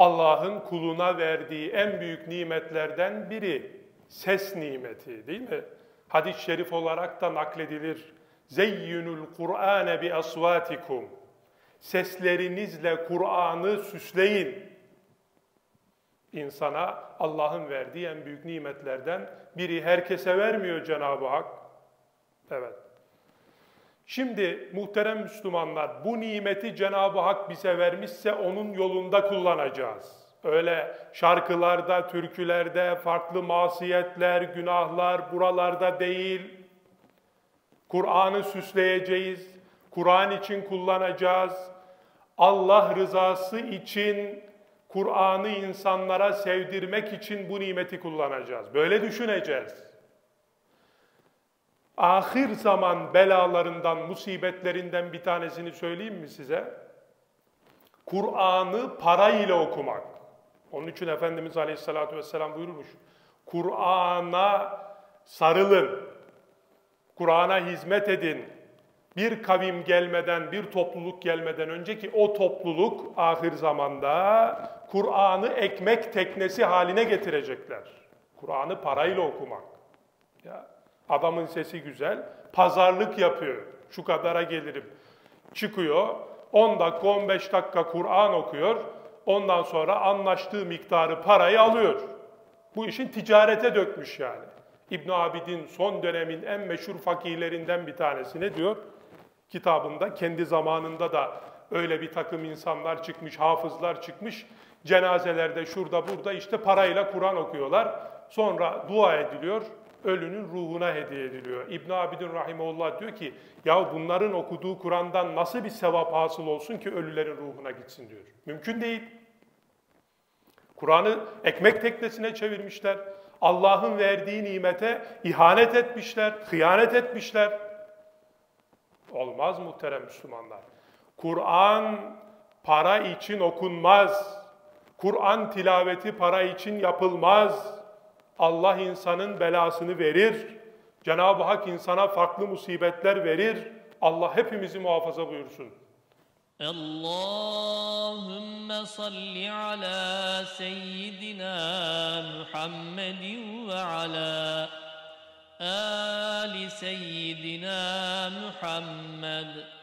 Allah'ın kuluna verdiği en büyük nimetlerden biri ses nimeti değil mi? Hadis-i şerif olarak da nakledilir. Zeyyinul Kur'ane bi asvatikum. Seslerinizle Kur'an'ı süsleyin. İnsana Allah'ın verdiği en büyük nimetlerden biri herkese vermiyor Cenab-ı Hak. Evet. Şimdi muhterem Müslümanlar bu nimeti Cenab-ı Hak bize vermişse onun yolunda kullanacağız. Öyle şarkılarda, türkülerde, farklı masiyetler, günahlar buralarda değil. Kur'an'ı süsleyeceğiz, Kur'an için kullanacağız. Allah rızası için Kur'an'ı insanlara sevdirmek için bu nimeti kullanacağız. Böyle düşüneceğiz ahir zaman belalarından, musibetlerinden bir tanesini söyleyeyim mi size? Kur'an'ı parayla okumak. Onun için Efendimiz Aleyhisselatü Vesselam buyurmuş. Kur'an'a sarılın, Kur'an'a hizmet edin. Bir kavim gelmeden, bir topluluk gelmeden önceki o topluluk ahir zamanda Kur'an'ı ekmek teknesi haline getirecekler. Kur'an'ı parayla okumak. Ya Adamın sesi güzel. Pazarlık yapıyor. Şu kadara gelirim. Çıkıyor. 10 dakika 15 dakika Kur'an okuyor. Ondan sonra anlaştığı miktarı parayı alıyor. Bu işin ticarete dökmüş yani. İbn Abidin son dönemin en meşhur fakirlerinden bir tanesi ne diyor? Kitabında kendi zamanında da öyle bir takım insanlar çıkmış, hafızlar çıkmış. Cenazelerde şurada burada işte parayla Kur'an okuyorlar. Sonra dua ediliyor ölünün ruhuna hediye ediliyor. İbn Abidin rahimullah diyor ki ya bunların okuduğu Kur'an'dan nasıl bir sevap hasıl olsun ki ölülerin ruhuna gitsin diyor. Mümkün değil. Kur'an'ı ekmek teknesine çevirmişler. Allah'ın verdiği nimete ihanet etmişler, hıyanet etmişler. Olmaz muhterem Müslümanlar. Kur'an para için okunmaz. Kur'an tilaveti para için yapılmaz. Allah insanın belasını verir. Cenab-ı Hak insana farklı musibetler verir. Allah hepimizi muhafaza buyursun. Allahümme salli ala seyyidina Muhammedin ve ala ali seyyidina Muhammed.